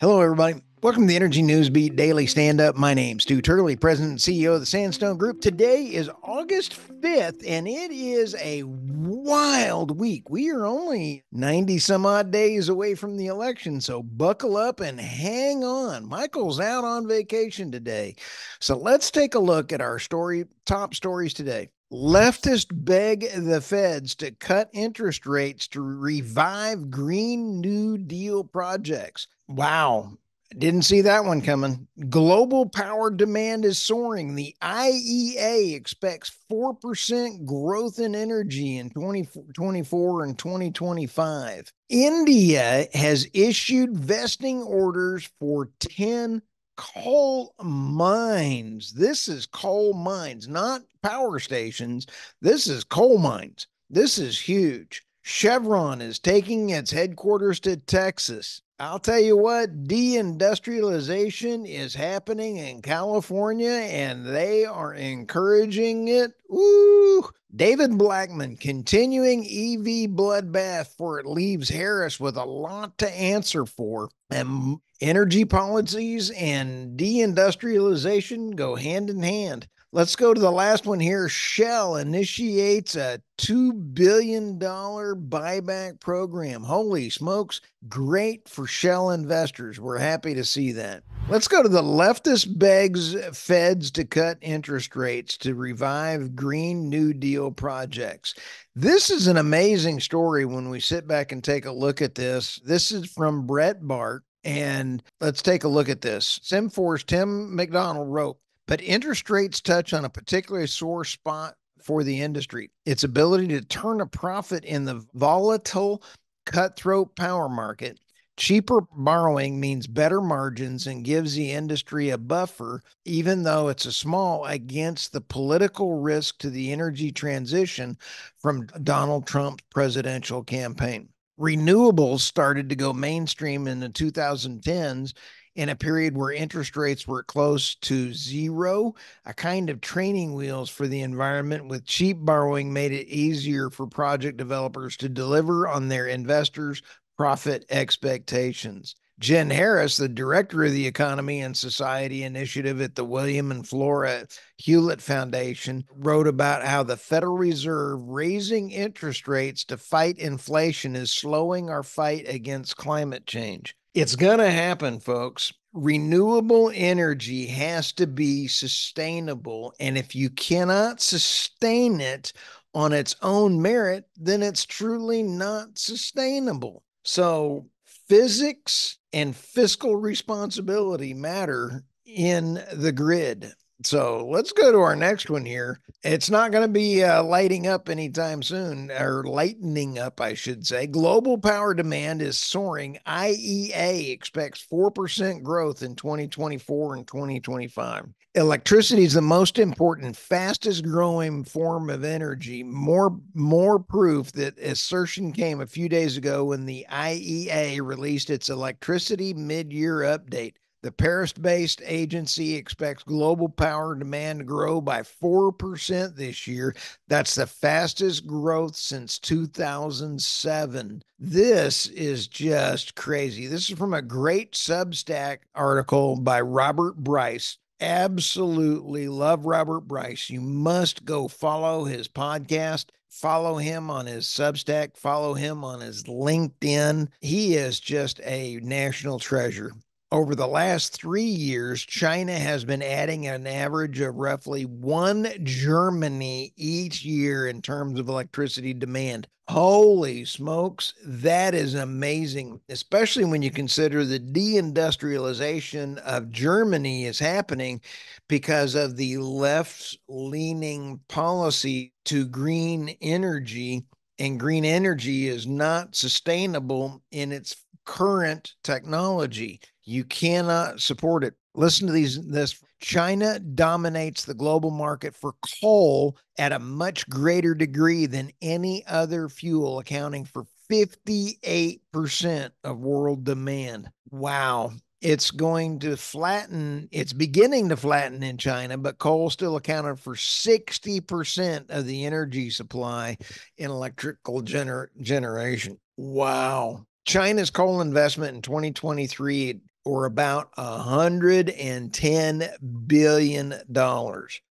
Hello, everybody. Welcome to the Energy News Beat Daily Stand Up. My name's Stu Turley, President and CEO of the Sandstone Group. Today is August 5th, and it is a wild week. We are only 90 some odd days away from the election, so buckle up and hang on. Michael's out on vacation today. So let's take a look at our story, top stories today. Leftists beg the feds to cut interest rates to revive Green New Deal projects. Wow. Didn't see that one coming. Global power demand is soaring. The IEA expects 4% growth in energy in 2024 and 2025. India has issued vesting orders for 10 coal mines. This is coal mines, not power stations. This is coal mines. This is huge. Chevron is taking its headquarters to Texas. I'll tell you what, deindustrialization is happening in California and they are encouraging it. Ooh. David Blackmon continuing EV bloodbath for it leaves Harris with a lot to answer for. And energy policies and deindustrialization go hand in hand. Let's go to the last one here. Shell initiates a $2 billion buyback program. Holy smokes. Great for Shell investors. We're happy to see that. Let's go to the leftist begs feds to cut interest rates to revive Green New Deal projects. This is an amazing story when we sit back and take a look at this. This is from Breitbart. And let's take a look at this. Semafor Tim McDonnell wrote but interest rates touch on a particularly sore spot for the industry its ability to turn a profit in the volatile, cutthroat power market. Cheaper borrowing means better margins and gives the industry a buffer, even though it's a small, against the political risk to the energy transition from Donald Trump's presidential campaign. Renewables started to go mainstream in the 2010s in a period where interest rates were close to zero, a kind of training wheels for the environment with cheap borrowing made it easier for project developers to deliver on their investors' profit expectations. Jen Harris, the director of the Economy and Society Initiative at the William and Flora Hewlett Foundation, wrote about how the Federal Reserve raising interest rates to fight inflation is slowing our fight against climate change. It's going to happen, folks. Renewable energy has to be sustainable. And if you cannot sustain it on its own merit, then it's truly not sustainable. So, physics and fiscal responsibility matter in the grid. So let's go to our next one here. It's not going to be uh, lighting up anytime soon, or lightening up, I should say. Global power demand is soaring. IEA expects 4% growth in 2024 and 2025. Electricity is the most important, fastest growing form of energy. More, more proof that assertion came a few days ago when the IEA released its electricity mid year update. The Paris based agency expects global power demand to grow by 4% this year. That's the fastest growth since 2007. This is just crazy. This is from a great Substack article by Robert Bryce. Absolutely love Robert Bryce. You must go follow his podcast follow him on his Substack, follow him on his LinkedIn. He is just a national treasure. Over the last three years, China has been adding an average of roughly one Germany each year in terms of electricity demand. Holy smokes, that is amazing, especially when you consider the deindustrialization of Germany is happening because of the left leaning policy to green energy. And green energy is not sustainable in its current technology. You cannot support it. Listen to these this China dominates the global market for coal at a much greater degree than any other fuel, accounting for 58% of world demand. Wow. It's going to flatten, it's beginning to flatten in China, but coal still accounted for 60% of the energy supply in electrical gener- generation. Wow. China's coal investment in 2023 or about $110 billion.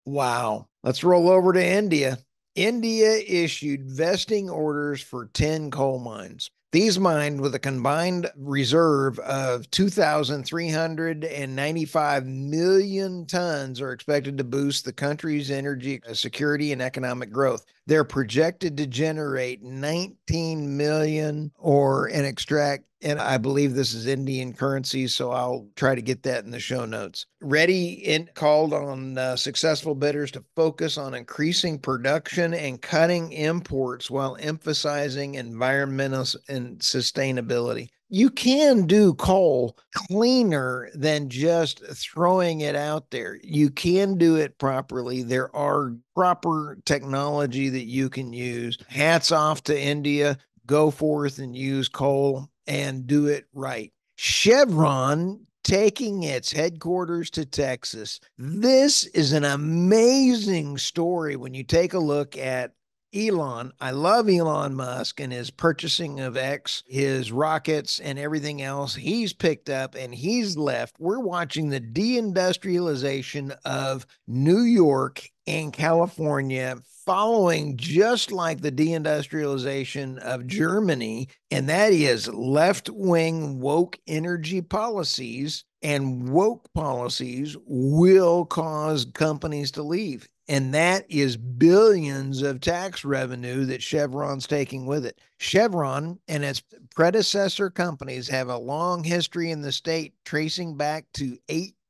Wow. Let's roll over to India. India issued vesting orders for 10 coal mines. These mined with a combined reserve of 2,395 million tons are expected to boost the country's energy uh, security and economic growth. They're projected to generate 19 million or and extract and I believe this is Indian currency, so I'll try to get that in the show notes. Reddy in, called on uh, successful bidders to focus on increasing production and cutting imports while emphasizing environmental and sustainability. You can do coal cleaner than just throwing it out there. You can do it properly. There are proper technology that you can use. Hats off to India. Go forth and use coal and do it right. Chevron taking its headquarters to Texas. This is an amazing story when you take a look at Elon. I love Elon Musk and his purchasing of X, his rockets, and everything else he's picked up and he's left. We're watching the deindustrialization of New York and California following just like the deindustrialization of Germany, and that is left wing woke energy policies. And woke policies will cause companies to leave. And that is billions of tax revenue that Chevron's taking with it. Chevron and its predecessor companies have a long history in the state tracing back to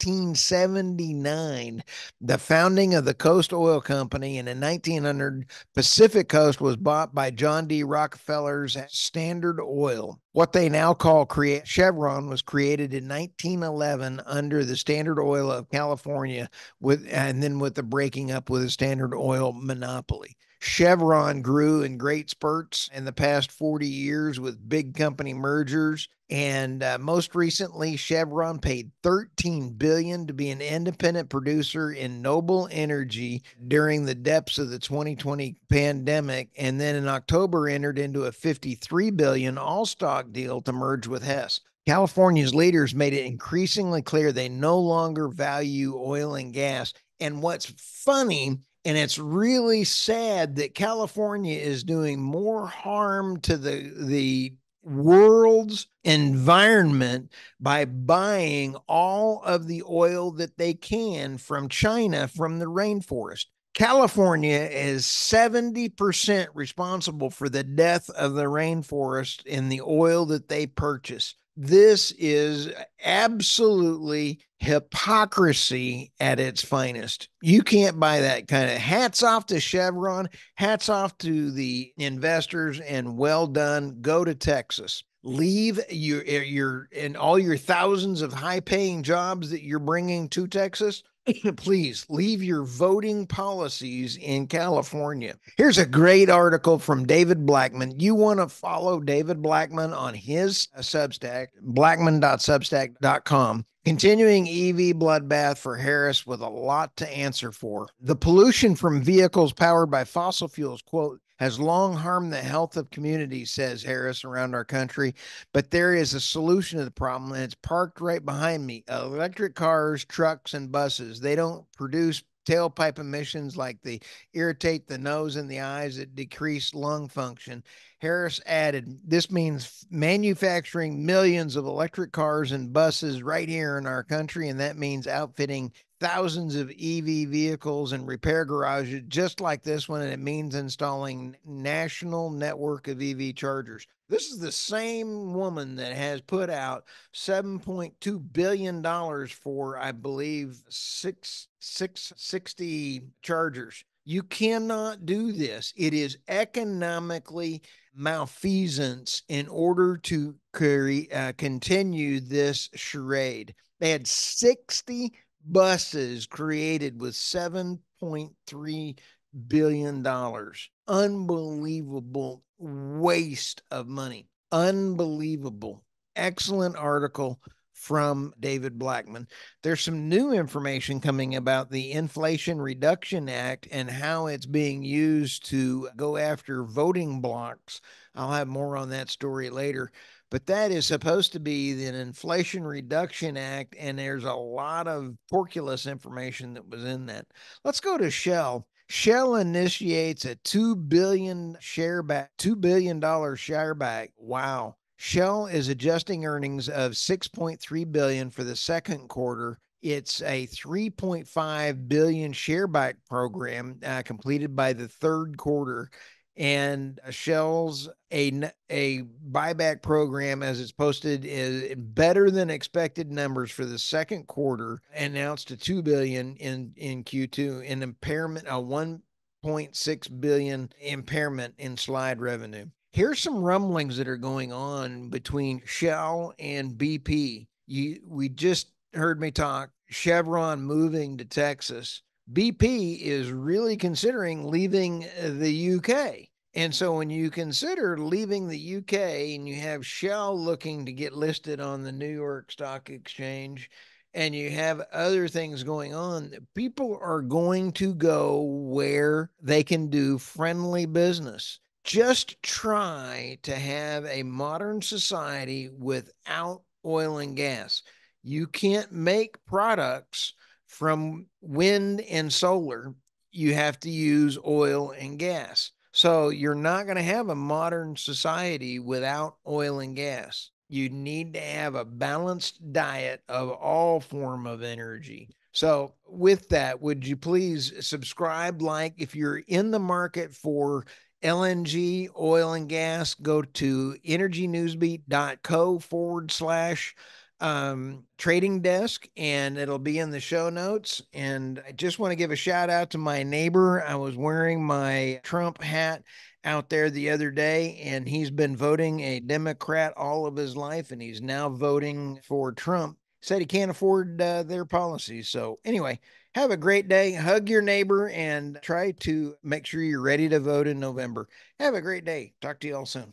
1879, the founding of the Coast Oil Company. And in 1900, Pacific Coast was bought by John D. Rockefeller's Standard Oil. What they now call Chevron was created in 1911 under the Standard Oil of California with and then with the breaking up with the Standard Oil monopoly. Chevron grew in great spurts in the past 40 years with big company mergers. And uh, most recently, Chevron paid 13 billion to be an independent producer in Noble Energy during the depths of the 2020 pandemic, and then in October entered into a 53 billion all-stock deal to merge with Hess. California's leaders made it increasingly clear they no longer value oil and gas. And what's funny and it's really sad that California is doing more harm to the the world's environment by buying all of the oil that they can from China from the rainforest. California is 70% responsible for the death of the rainforest in the oil that they purchase. This is absolutely hypocrisy at its finest. You can't buy that kind of hats off to Chevron, hats off to the investors, and well done. Go to Texas. Leave your eh, your and all your thousands of high paying jobs that you're bringing to Texas please leave your voting policies in California. Here's a great article from David Blackmon. You want to follow David Blackmon on his uh, Substack, blackman.substack.com. Continuing EV bloodbath for Harris with a lot to answer for. The pollution from vehicles powered by fossil fuels, quote, has long harmed the health of communities, says Harris, around our country. But there is a solution to the problem, and it's parked right behind me. Electric cars, trucks, and buses. They don't produce tailpipe emissions like they irritate the nose and the eyes that decrease lung function. Harris added, This means manufacturing millions of electric cars and buses right here in our country, and that means outfitting thousands of EV vehicles and repair garages just like this one, and it means installing national network of EV chargers. This is the same woman that has put out $7.2 billion for, I believe, six, six, 60 chargers. You cannot do this. It is economically malfeasance in order to carry, uh, continue this charade. They had 60 buses created with 7.3 billion dollars. Unbelievable waste of money. Unbelievable. Excellent article from David Blackmon. There's some new information coming about the Inflation Reduction Act and how it's being used to go after voting blocks. I'll have more on that story later. But that is supposed to be an Inflation Reduction Act, and there's a lot of porculous information that was in that. Let's go to Shell. Shell initiates a two billion share back, two billion dollar share back. Wow. Shell is adjusting earnings of 6.3 billion for the second quarter. It's a 3.5 billion share back program uh, completed by the third quarter and Shell's a a buyback program as it's posted is better than expected numbers for the second quarter announced a 2 billion in in Q2 an impairment a 1.6 billion impairment in slide revenue. Here's some rumblings that are going on between Shell and BP. You we just heard me talk Chevron moving to Texas BP is really considering leaving the UK. And so when you consider leaving the UK and you have Shell looking to get listed on the New York Stock Exchange and you have other things going on, people are going to go where they can do friendly business. Just try to have a modern society without oil and gas. You can't make products from wind and solar, you have to use oil and gas. So you're not going to have a modern society without oil and gas. You need to have a balanced diet of all form of energy. So with that, would you please subscribe, like if you're in the market for LNG, oil and gas, go to energynewsbeat.co forward slash um, trading desk and it'll be in the show notes. And I just want to give a shout out to my neighbor. I was wearing my Trump hat out there the other day, and he's been voting a Democrat all of his life, and he's now voting for Trump. Said he can't afford uh, their policies. So, anyway, have a great day. Hug your neighbor and try to make sure you're ready to vote in November. Have a great day. Talk to you all soon.